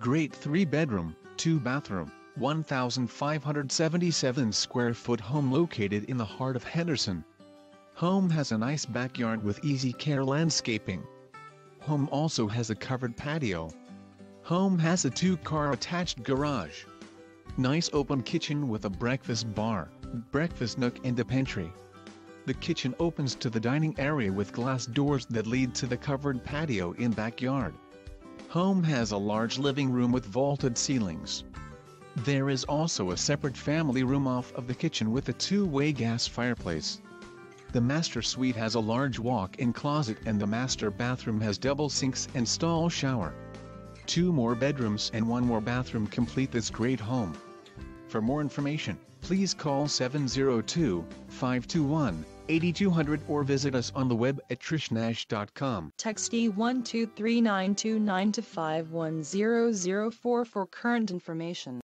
Great 3-bedroom, 2-bathroom, 1,577 square foot home located in the heart of Henderson. Home has a nice backyard with easy care landscaping. Home also has a covered patio. Home has a two-car attached garage. Nice open kitchen with a breakfast bar, breakfast nook and a pantry. The kitchen opens to the dining area with glass doors that lead to the covered patio in backyard. Home has a large living room with vaulted ceilings. There is also a separate family room off of the kitchen with a two-way gas fireplace. The master suite has a large walk-in closet and the master bathroom has double sinks and stall shower. Two more bedrooms and one more bathroom complete this great home. For more information, please call 702-521-8200 or visit us on the web at trishnash.com. Text E123929 to 51004 for current information.